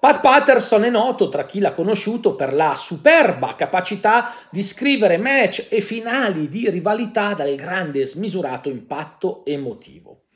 Pat Patterson è noto tra chi l'ha conosciuto per la superba capacità di scrivere match e finali di rivalità dal grande e smisurato impatto emotivo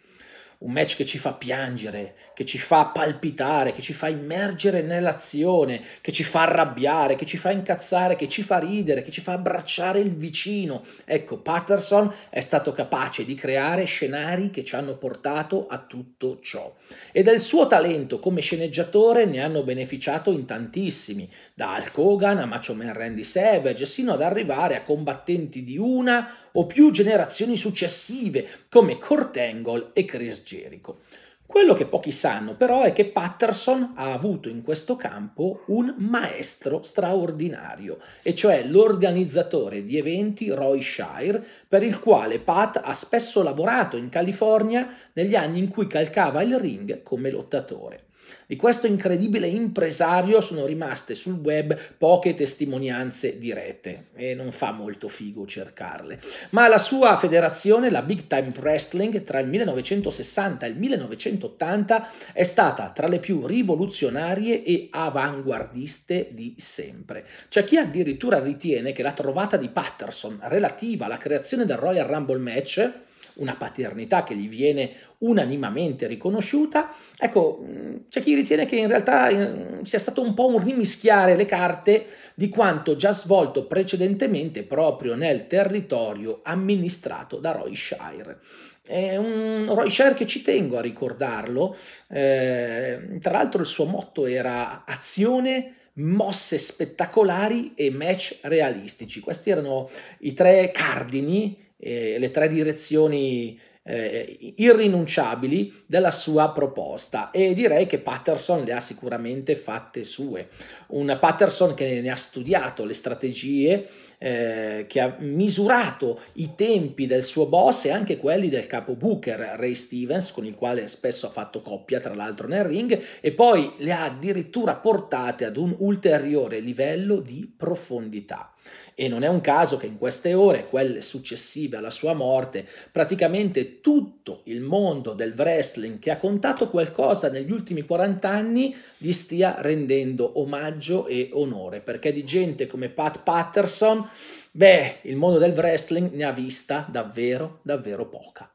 un match che ci fa piangere, che ci fa palpitare, che ci fa immergere nell'azione, che ci fa arrabbiare, che ci fa incazzare, che ci fa ridere, che ci fa abbracciare il vicino. Ecco, Patterson è stato capace di creare scenari che ci hanno portato a tutto ciò. E del suo talento come sceneggiatore ne hanno beneficiato in tantissimi, da Hulk Hogan a Macho Man Randy Savage, sino ad arrivare a combattenti di una o più generazioni successive, come Kurt Angle e Chris Jericho. Quello che pochi sanno però è che Patterson ha avuto in questo campo un maestro straordinario, e cioè l'organizzatore di eventi Roy Shire, per il quale Pat ha spesso lavorato in California negli anni in cui calcava il ring come lottatore. Di questo incredibile impresario sono rimaste sul web poche testimonianze dirette e non fa molto figo cercarle. Ma la sua federazione, la Big Time Wrestling, tra il 1960 e il 1980 è stata tra le più rivoluzionarie e avanguardiste di sempre. C'è chi addirittura ritiene che la trovata di Patterson relativa alla creazione del Royal Rumble match una paternità che gli viene unanimamente riconosciuta, ecco, mm, c'è chi ritiene che in realtà mm, sia stato un po' un rimischiare le carte di quanto già svolto precedentemente proprio nel territorio amministrato da Roy Shire. È un Roy Shire che ci tengo a ricordarlo, eh, tra l'altro il suo motto era azione, mosse spettacolari e match realistici. Questi erano i tre cardini eh, le tre direzioni eh, irrinunciabili della sua proposta e direi che Patterson le ha sicuramente fatte sue. Un Patterson che ne ha studiato le strategie, eh, che ha misurato i tempi del suo boss e anche quelli del capo Booker, Ray Stevens, con il quale spesso ha fatto coppia tra l'altro nel ring, e poi le ha addirittura portate ad un ulteriore livello di profondità. E non è un caso che in queste ore, quelle successive alla sua morte, praticamente tutto il mondo del wrestling che ha contato qualcosa negli ultimi 40 anni gli stia rendendo omaggio e onore, perché di gente come Pat Patterson, beh, il mondo del wrestling ne ha vista davvero, davvero poca.